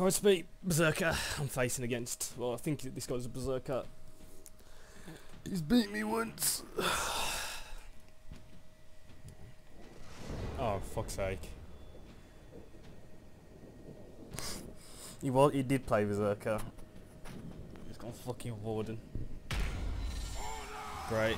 Alright, speak Berserker. I'm facing against. Well, I think this guy's a Berserker. He's beat me once. oh, fuck's sake. He was. He did play Berserker. He's gone fucking Warden. Great.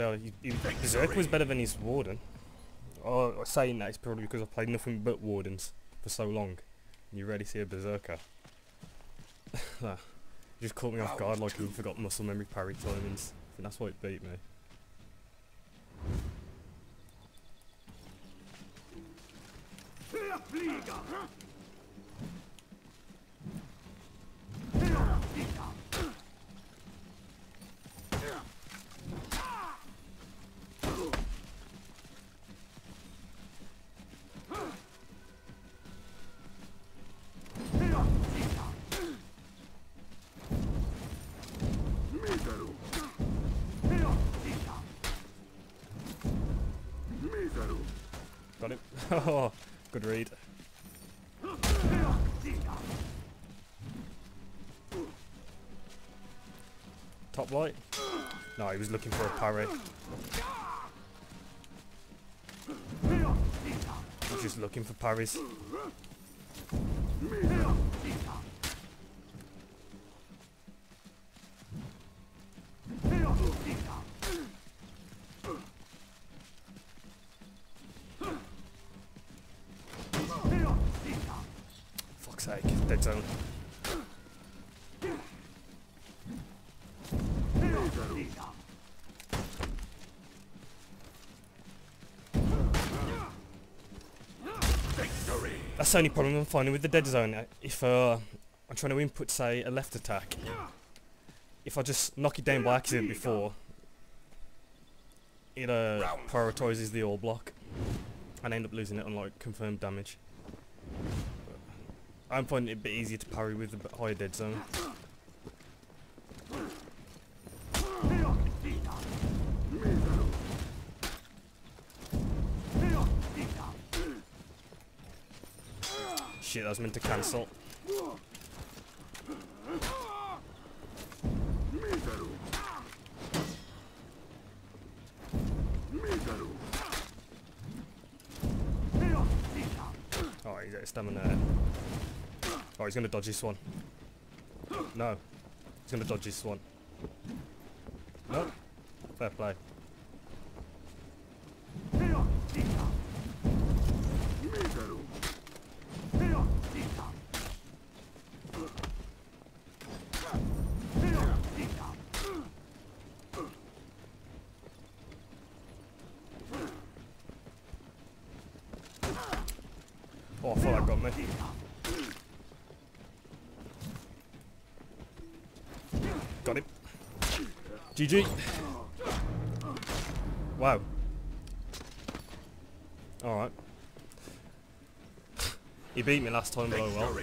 Well, he, he, Berserk was better than his Warden. Oh, saying that is probably because I've played nothing but Wardens for so long. You rarely see a Berserker. you just caught me off guard like he forgot muscle memory parry timings. I think that's why it beat me. Got him. oh, good read. Top light? No, he was looking for a parry. He's just looking for parries. Fuck's sake, dead zone. That's the only problem I'm finding with the dead zone. uh, If uh, I'm trying to input, say, a left attack, if I just knock it down by accident before, it uh, prioritises the all block, and I end up losing it on like confirmed damage. I'm finding it a bit easier to parry with bit higher dead zone. Shit, that was meant to cancel. Oh, he's got stamina. Oh, he's gonna dodge this one. No. He's gonna dodge this one. No. Fair play. Oh, I thought that got me. Got him. GG. Wow. Alright. he beat me last time, but oh well.